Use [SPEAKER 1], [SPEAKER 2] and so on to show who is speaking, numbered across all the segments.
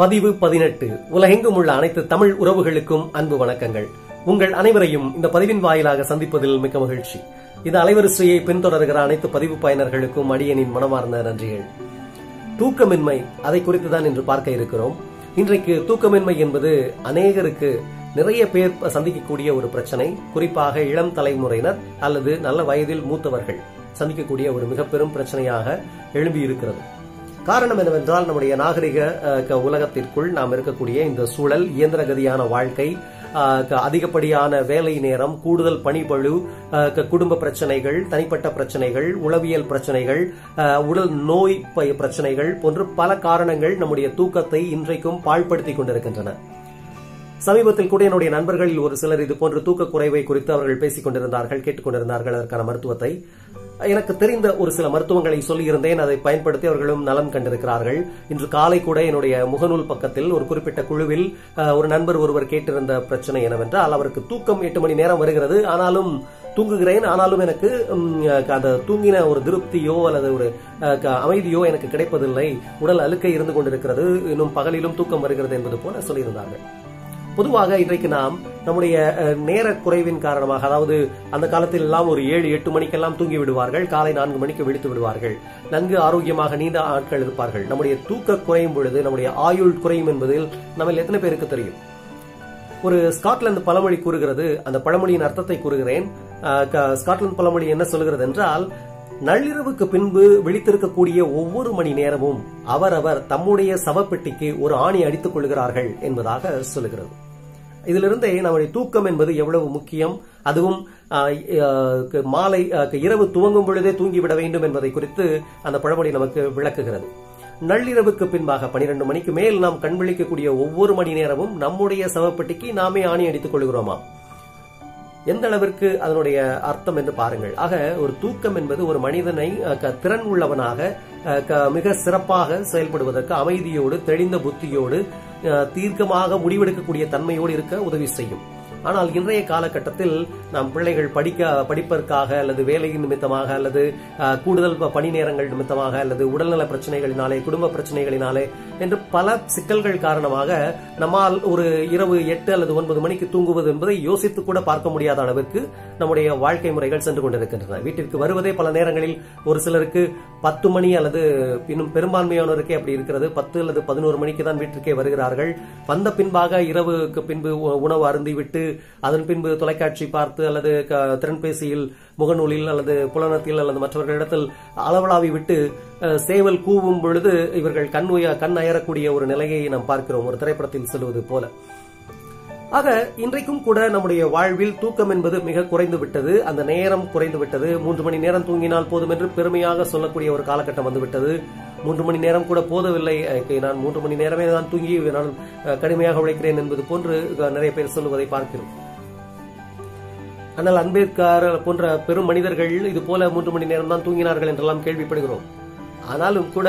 [SPEAKER 1] பதிவு பதினெட்டு. உலகெங்கும் உள்ள அனைத்து தமிழ் உறவுகளுக்கும் அன்பு வணக்கங்கள். உங்கள் அனைவரையும் இந்த பதிவின் வாயிலாக சந்திப்பதில் மிக்க மகிழ்ச்சி. இந்த அலைவரிசையை பின்தொடர்கிற அனைத்து பதிவு பயனர்களுக்கும் அடியனின் மனமார்ந்த நன்றிகள். தூக்கமின்மை அதை குறித்து தான் இன்று பார்க்க இருக்கிறோம். இன்றைக்கு தூக்கமின்மை என்பது அநேகருக்கு நிறைய பேர் சந்திக்கக்கூடிய ஒரு பிரச்சனை. குறிப்பாக இளம் தலைமுறையினர் அல்லது நல்ல வயதில் மூத்தவர்கள் சந்திக்கக்கூடிய ஒரு மிக பெரும் பிரச்சனையாக எழும்பி இருக்கிறது காரணம் என்னவென்றால் நம்முடைய நாகரிக உலகத்திற்குள் நாம் இருக்கக்கூடிய இந்த சூழல் இயந்திரகதியான வாழ்க்கை அதிகப்படியான வேலை நேரம் கூடுதல் பணிபழு குடும்ப பிரச்சனைகள் தனிப்பட்ட பிரச்சனைகள் உளவியல் பிரச்சனைகள் உடல் நோய் பிரச்சனைகள் போன்ற பல காரணங்கள் நம்முடைய தூக்கத்தை இன்றைக்கும் பாழ்படுத்திக் கொண்டிருக்கின்றன. சமீபத்தில் கூட என்னுடைய நண்பர்களில் ஒரு சிலர் இது போன்ற தூக்க குறைவை குறித்து அவர்கள் பேசிக் கொண்டிருந்தார்கள் கேட்டுக் கொண்டிருந்தார்கள் அதற்கான மருத்துவத்தை. எனக்கு தெரிந்த ஒரு சில மருத்துவங்களை சொல்லியிருந்தேன். அதை பயன்படுத்தி அவர்களும் நலம் கண்டிருக்கிறார்கள். இன்று காலை கூட என்னுடைய முகநூல் பக்கத்தில் ஒரு குறிப்பிட்ட குழுவில் ஒரு நண்பர் ஒருவர் கேட்டிருந்த பிரச்சனை என்னவென்றால் அவருக்கு தூக்கம் எட்டு மணி நேரம் வருகிறது. ஆனாலும் தூங்குகிறேன். ஆனாலும் எனக்கு அந்த தூங்கின ஒரு திருப்தியோ அல்லது ஒரு க- அமைதியோ எனக்கு கிடைப்பதில்லை. உடல் அழுக்கை இருந்து கொண்டிருக்கிறது. இன்னும் பகலிலும் தூக்கம் வருகிறது என்பது போல சொல்லியிருந்தார்கள். பொதுவாக இன்றைக்கு நாம் நம்முடைய அஹ், நேர குறைவின் காரணமாக அதாவது அந்த காலத்தில் எல்லாம் ஒரு ஏழு எட்டு மணிக்கெல்லாம் தூங்கி விடுவார்கள் காலை நான்கு மணிக்கு விழித்து விடுவார்கள். நன்கு ஆரோக்கியமாக நீண்ட ஆட்கள் இருப்பார்கள். நம்முடைய தூக்க குறையும் பொழுது நம்முடைய ஆயுள் குறையும் என்பதில் நம்ம எத்தனை பேருக்கு தெரியும்? ஒரு ஸ்காட்லாந்து பழமொழி கூறுகிறது அந்த பழமொழியின் அர்த்தத்தை கூறுகிறேன். க- ஸ்காட்லாந்து பழமொழி என்ன சொல்கிறது என்றால் நள்ளிரவுக்கு பின்பு விழித்திருக்கக்கூடிய ஒவ்வொரு மணி நேரமும் அவரவர் தம்முடைய சவப்பெட்டிக்கு ஒரு ஆணி அடித்துக் கொள்கிறார்கள் என்பதாக சொல்லுகிறது. இதிலிருந்தே நம்முடைய தூக்கம் என்பது எவ்வளவு முக்கியம்? அதுவும் மாலை இரவு துவங்கும் பொழுதே தூங்கிவிட வேண்டும் என்பதை குறித்து அந்த பழமொழி நமக்கு விளக்குகிறது. நள்ளிரவுக்கு பின்பாக பனிரெண்டு மணிக்கு மேல் நாம் கண்விழிக்கக்கூடிய ஒவ்வொரு மணி நேரமும் நம்முடைய சவப்பெட்டிக்கு நாமே ஆணி அடித்துக் கொள்கிறோமாம். எந்த அளவிற்கு அதனுடைய அர்த்தம் என்று பாருங்கள். ஆக ஒரு தூக்கம் என்பது ஒரு மனிதனை க- திறன் உள்ளவனாக அஹ், மிக சிறப்பாக செயல்படுவதற்கு அமைதியோடு தெளிந்த புத்தியோடு தீர்க்கமாக முடிவெடுக்கக்கூடிய தன்மையோடு இருக்க உதவி செய்யும். ஆனால் இன்றைய காலகட்டத்தில் நம் பிள்ளைகள் படிக்க படிப்பதற்காக அல்லது வேலையின் நிமித்தமாக அல்லது கூடுதல் பணி நேரங்கள் நிமித்தமாக அல்லது உடல்நல பிரச்சனைகளினாலே குடும்ப பிரச்சனைகளினாலே என்று பல சிக்கல்கள் காரணமாக நம்மால் ஒரு இரவு எட்டு அல்லது ஒன்பது மணிக்கு தூங்குவது என்பதை யோசித்து கூட பார்க்க முடியாத அளவிற்கு நம்முடைய வாழ்க்கை முறைகள் சென்று கொண்டிருக்கின்றன. வீட்டிற்கு வருவதே பல நேரங்களில் ஒரு சிலருக்கு பத்து மணி அல்லது இன்னும் பெரும்பான்மையானோருக்கே அப்படி இருக்கிறது. பத்து அல்லது பதினோரு மணிக்கு தான் வீட்டிற்கே வருகிறார்கள். வந்த பின்பாக இரவுக்கு பின்பு உ- உணவு அருந்திவிட்டு அதன் பின்பு தொலைக்காட்சி பார்த்து அல்லது திறன்பேசியில் முகநூலில் அல்லது புலனத்தில் அல்லது மற்றவர்களிடத்தில் அளவலாவி விட்டு சேவல் கூவும் பொழுது இவர்கள் கண் கண் அயரக்கூடிய ஒரு நிலையை நாம் பார்க்கிறோம். ஒரு திரைப்படத்தில் சொல்வது போல. ஆக இன்றைக்கும் கூட நம்முடைய வாழ்வில் தூக்கம் என்பது மிக குறைந்து விட்டது அந்த நேரம் குறைந்து விட்டது மூன்று மணி நேரம் தூங்கினால் போதும் என்று பெருமையாக சொல்லக்கூடிய ஒரு காலகட்டம் வந்துவிட்டது. மூன்று மணி நேரம் கூட போதவில்லை. நான் மூன்று மணி நேரமே நான் தூங்கி நான் கடுமையாக உழைக்கிறேன் என்பது போன்று நிறைய பேர் சொல்லுவதை பார்க்கிறோம். ஆனால் அம்பேத்கர் போன்ற பெரும் மனிதர்கள் இது போல மூன்று மணி நேரம் தான் தூங்கினார்கள் என்றெல்லாம் கேள்விப்படுகிறோம். ஆனாலும் கூட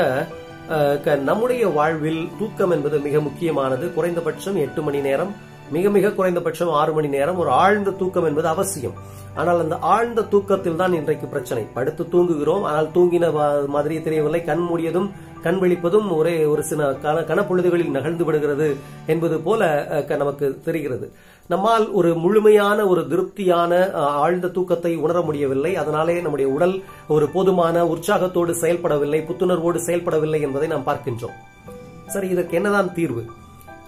[SPEAKER 1] அஹ், க- நம்முடைய வாழ்வில் தூக்கம் என்பது மிக முக்கியமானது. குறைந்தபட்சம் எட்டு மணி நேரம் மிக மிக குறைந்தபட்சம் ஆறு மணி நேரம் ஒரு ஆழ்ந்த தூக்கம் என்பது அவசியம். ஆனால் அந்த ஆழ்ந்த தூக்கத்தில் தான் இன்றைக்கு பிரச்சனை. படுத்து தூங்குகிறோம். ஆனால் தூங்கின மாதிரி தெரியவில்லை. கண் மூடியதும் கண் விழிப்பதும் ஒரே ஒரு சில கன கனப்பொழுதுகளில் நகழ்ந்து விடுகிறது என்பது போல க- நமக்கு தெரிகிறது. நம்மால் ஒரு முழுமையான ஒரு திருப்தியான ஆழ்ந்த தூக்கத்தை உணர முடியவில்லை. அதனாலே நம்முடைய உடல் ஒரு போதுமான உற்சாகத்தோடு செயல்படவில்லை புத்துணர்வோடு செயல்படவில்லை என்பதை நாம் பார்க்கின்றோம். சரி இதற்கு என்னதான் தீர்வு?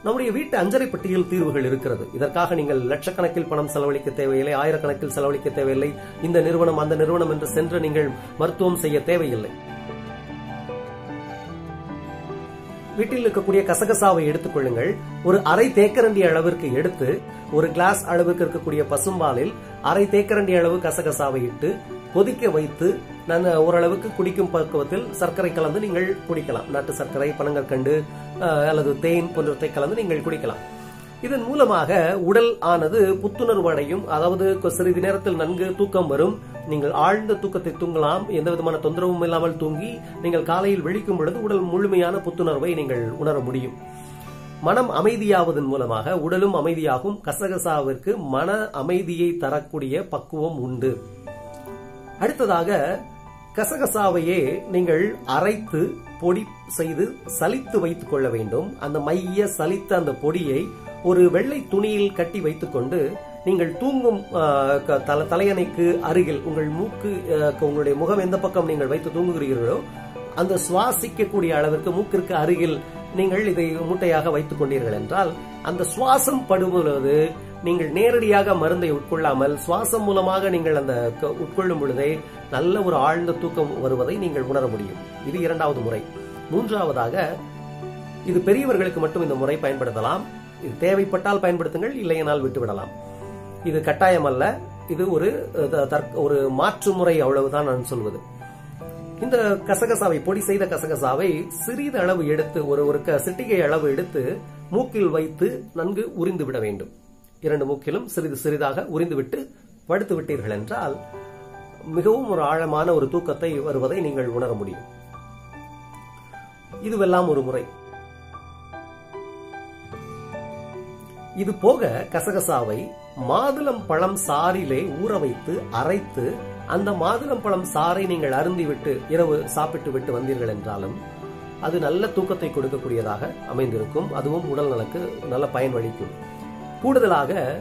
[SPEAKER 1] நம்முடைய வீட்டு அஞ்சரை பெட்டியில் தீர்வுகள் இருக்கிறது. இதற்காக நீங்கள் லட்சக்கணக்கில் பணம் செலவழிக்க தேவையில்லை ஆயிரக்கணக்கில் செலவழிக்க தேவையில்லை. இந்த நிறுவனம் அந்த நிறுவனம் என்று சென்று நீங்கள் மருத்துவம் செய்ய தேவையில்லை. வீட்டில் இருக்கக்கூடிய கசகசாவை எடுத்துக்கொள்ளுங்கள் ஒரு அரை தேக்கரண்டி அளவிற்கு எடுத்து ஒரு கிளாஸ் அளவுக்கு இருக்கக்கூடிய பசும்பாலில் அரை தேக்கரண்டி அளவு கசகசாவை இட்டு கொதிக்க வைத்து நான் ஓரளவுக்கு குடிக்கும் பக்குவத்தில் சர்க்கரை கலந்து நீங்கள் குடிக்கலாம். நாட்டு சர்க்கரை பனங்கற்கண்டு அல்லது தேன் போன்றவற்றை கலந்து நீங்கள் குடிக்கலாம். இதன் மூலமாக உடல் ஆனது புத்துணர்வு அடையும் அதாவது சிறிது நேரத்தில் நன்கு தூக்கம் வரும். நீங்கள் ஆழ்ந்த தூக்கத்தை தூங்கலாம் எந்த விதமான தொந்தரவும் இல்லாமல் தூங்கி நீங்கள் காலையில் விழிக்கும் பொழுது உடல் முழுமையான புத்துணர்வை நீங்கள் உணர முடியும். மனம் அமைதியாவதன் மூலமாக உடலும் அமைதியாகும். கசகசாவிற்கு மன அமைதியை தரக்கூடிய பக்குவம் உண்டு. அடுத்ததாக கசகசாவையே நீங்கள் அரைத்து பொடி செய்து சலித்து வைத்துக் கொள்ள வேண்டும். அந்த மைய சலித்த அந்த பொடியை ஒரு வெள்ளை துணியில் கட்டி வைத்துக்கொண்டு நீங்கள் தூங்கும் க- தல- தலையணைக்கு அருகில் உங்கள் மூக்கு உங்களுடைய முகம் எந்த பக்கம் நீங்கள் வைத்து தூங்குகிறீர்களோ அந்த சுவாசிக்கக்கூடிய அளவிற்கு மூக்கிற்கு அருகில் நீங்கள் இதை மூட்டையாக வைத்துக் கொண்டீர்கள் என்றால் அந்த சுவாசம் படும்பொழுது நீங்கள் நேரடியாக மருந்தை உட்கொள்ளாமல் சுவாசம் மூலமாக நீங்கள் அந்த உட்கொள்ளும் பொழுதே நல்ல ஒரு ஆழ்ந்த தூக்கம் வருவதை நீங்கள் உணர முடியும். இது இரண்டாவது முறை. மூன்றாவதாக இது பெரியவர்களுக்கு மட்டும் இந்த முறை பயன்படுத்தலாம். இது தேவைப்பட்டால் பயன்படுத்துங்கள் இல்லையெனால் விட்டுவிடலாம். இது கட்டாயம் அல்ல இது ஒரு த- ஒரு மாற்று முறை அவ்வளவுதான் நான் சொல்வது. இந்த கசகசாவை பொடி செய்த கசகசாவை சிறிது அளவு எடுத்து ஒரு ஒரு க- சிட்டிகை அளவு எடுத்து மூக்கில் வைத்து நன்கு உரிந்து விட வேண்டும். இரண்டு மூக்கிலும் சிறிது சிறிதாக உறிந்துவிட்டு படுத்து விட்டீர்கள் என்றால் மிகவும் ஒரு ஆழமான ஒரு தூக்கத்தை வருவதை நீங்கள் உணர முடியும். இதுவெல்லாம் ஒரு முறை. இது போக கசகசாவை மாதுளம் பழம் சாரிலே ஊற வைத்து அரைத்து அந்த மாதுளம் பழம் சாறை நீங்கள் அருந்திவிட்டு இரவு சாப்பிட்டு விட்டு வந்தீர்கள் என்றாலும் அது நல்ல தூக்கத்தை கொடுக்கக்கூடியதாக அமைந்திருக்கும். அதுவும் உடல் நலக்கு நல்ல பயன் அளிக்கும் கூடுதலாக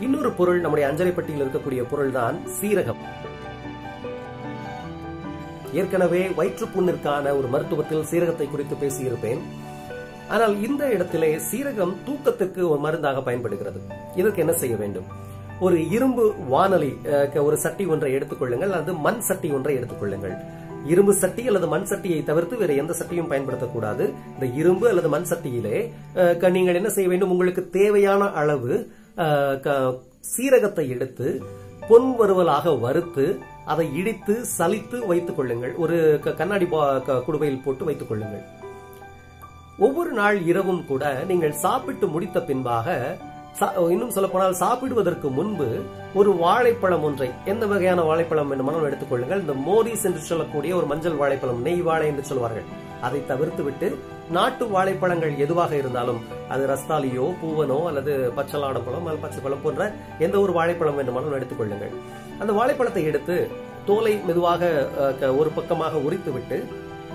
[SPEAKER 1] இன்னொரு பொருள் நம்முடைய அஞ்சலைப்பட்டியில் இருக்கக்கூடிய பொருள் தான் சீரகம். ஏற்கனவே வயிற்றுப்புண்ணிற்கான ஒரு மருத்துவத்தில் சீரகத்தை குறித்து பேசியிருப்பேன். ஆனால் இந்த இடத்திலே சீரகம் தூக்கத்துக்கு ஒரு மருந்தாக பயன்படுகிறது. இதற்கு என்ன செய்ய வேண்டும்? ஒரு இரும்பு வானொலி அஹ், ஒரு சட்டி ஒன்றை எடுத்துக்கொள்ளுங்கள் அல்லது மண் சட்டி ஒன்றை எடுத்துக்கொள்ளுங்கள் இரும்பு சட்டி அல்லது மண் சட்டியை தவிர்த்து வேற எந்த சட்டியும் பயன்படுத்தக்கூடாது. இந்த இரும்பு அல்லது மண் சட்டியிலே நீங்கள் என்ன செய்ய வேண்டும்? உங்களுக்கு தேவையான அளவு க- சீரகத்தை எடுத்து பொன் வருவலாக வறுத்து அதை இடித்து சலித்து வைத்துக் கொள்ளுங்கள். ஒரு க- கண்ணாடி பா- குடுவையில் போட்டு வைத்துக் கொள்ளுங்கள். ஒவ்வொரு நாள் இரவும் கூட நீங்கள் சாப்பிட்டு முடித்த பின்பாக சா- இன்னும் சொல்ல போனால் சாப்பிடுவதற்கு முன்பு ஒரு வாழைப்பழம் ஒன்றை எந்த வகையான வாழைப்பழம் வேண்டுமானாலும் எடுத்துக்கொள்ளுங்கள் இந்த மோரிஸ் என்று சொல்லக்கூடிய ஒரு மஞ்சள் வாழைப்பழம் நெய் வாழை என்று சொல்வார்கள். அதை தவிர்த்து விட்டு நாட்டு வாழைப்பழங்கள் எதுவாக இருந்தாலும் அது ரஸ்தாலியோ பூவனோ அல்லது பச்சலாடப்பழம் அல்லது பச்சைப்பழம் போன்ற எந்த ஒரு வாழைப்பழம் வேண்டுமானாலும் எடுத்துக்கொள்ளுங்கள் அந்த வாழைப்பழத்தை எடுத்து தோலை மெதுவாக க- ஒரு பக்கமாக உரித்து விட்டு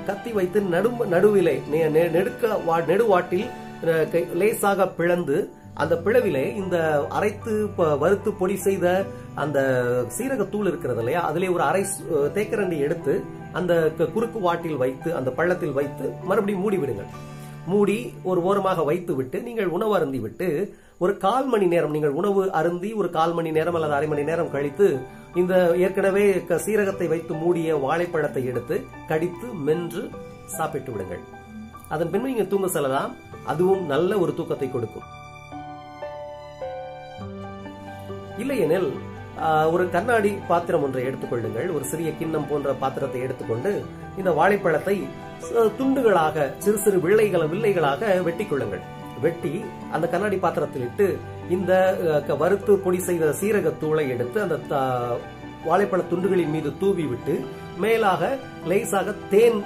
[SPEAKER 1] கத்தி வைத்து நடு நடுவிலே நெடுக்க நெடுவாட்டில் லேசாக பிளந்து அந்த பிளவிலே இந்த அரைத்து வறுத்து பொடி செய்த அந்த சீரகத்தூள் இருக்கிறது இல்லையா? அதுல ஒரு அரை தேக்கரண்டி எடுத்து அந்த குறுக்கு வாட்டில் வைத்து அந்த பள்ளத்தில் வைத்து மறுபடியும் மூடி விடுங்கள். மூடி ஒரு ஓரமாக வைத்து விட்டு நீங்கள் உணவு அருந்தி விட்டு ஒரு கால் மணி நேரம் நீங்கள் உணவு அருந்தி ஒரு கால் மணி நேரம் அல்லது அரை மணி நேரம் கழித்து இந்த ஏற்கனவே க- சீரகத்தை வைத்து மூடிய வாழைப்பழத்தை எடுத்து கடித்து மென்று சாப்பிட்டு விடுங்கள். அதன் பின்பு நீங்க தூங்க செல்லலாம். அதுவும் நல்ல ஒரு தூக்கத்தை கொடுக்கும். இல்லையெனில் ஆஹ், ஒரு கண்ணாடி பாத்திரம் ஒன்றை எடுத்துக்கொள்ளுங்கள். ஒரு சிறிய கிண்ணம் போன்ற பாத்திரத்தை எடுத்துக்கொண்டு இந்த வாழைப்பழத்தை துண்டுகளாக சிறு சிறு வில்லைகள வில்லைகளாக வெட்டி கொள்ளுங்கள் வெட்டி அந்த கண்ணாடி பாத்திரத்தில் இட்டு இந்த க- வறுத்து பொடி செய்த சீரகத்தூளை எடுத்து அந்த வாழைப்பழ துண்டுகளின் மீது தூவி விட்டு மேலாக லேசாக தேன்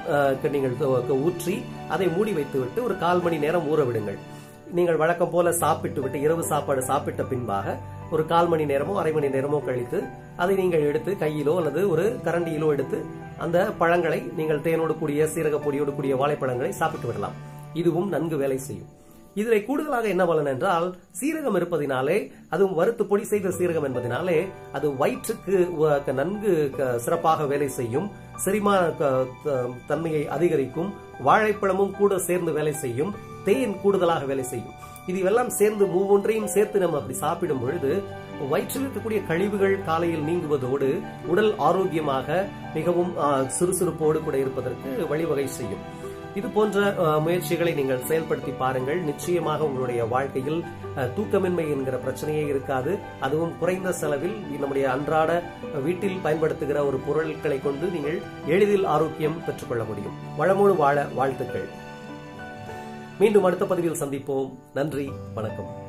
[SPEAKER 1] நீங்கள் ஊற்றி அதை மூடி வைத்து விட்டு ஒரு கால் மணி நேரம் ஊற விடுங்கள். நீங்கள் வழக்கம் போல சாப்பிட்டு விட்டு இரவு சாப்பாடு சாப்பிட்ட பின்பாக ஒரு கால் மணி நேரமோ அரை மணி நேரமோ கழித்து அதை நீங்கள் எடுத்து கையிலோ அல்லது ஒரு கரண்டியிலோ எடுத்து அந்த பழங்களை நீங்கள் தேனோடு கூடிய சீரக பொடியோடு கூடிய வாழைப்பழங்களை சாப்பிட்டு விடலாம் இதுவும் நன்கு வேலை செய்யும். இதிலே கூடுதலாக என்ன பலன் என்றால் சீரகம் இருப்பதினாலே அதுவும் வறுத்து பொடி செய்த சீரகம் என்பதனாலே அது வயிற்றுக்கு நன்கு சிறப்பாக வேலை செய்யும் செரிமான தன்மையை அதிகரிக்கும் வாழைப்பழமும் கூட சேர்ந்து வேலை செய்யும் தேன் கூடுதலாக வேலை செய்யும். இது எல்லாம் சேர்ந்து மூவொன்றையும் சேர்த்து நம்ம அப்படி சாப்பிடும் பொழுது வயிற்றில் இருக்கக்கூடிய கழிவுகள் காலையில் நீங்குவதோடு உடல் ஆரோக்கியமாக மிகவும் சுறுசுறுப்போடு கூட இருப்பதற்கு வழிவகை செய்யும். இது போன்ற முயற்சிகளை நீங்கள் செயல்படுத்தி பாருங்கள். நிச்சயமாக உங்களுடைய வாழ்க்கையில் தூக்கமின்மை என்கிற பிரச்சனையே இருக்காது. அதுவும் குறைந்த செலவில் நம்முடைய அன்றாட வீட்டில் பயன்படுத்துகிற ஒரு பொருட்களை கொண்டு நீங்கள் எளிதில் ஆரோக்கியம் பெற்றுக்கொள்ள முடியும். வளமோடு வாழ வாழ்த்துக்கள். மீண்டும் அடுத்த பதிவில் சந்திப்போம். நன்றி வணக்கம்.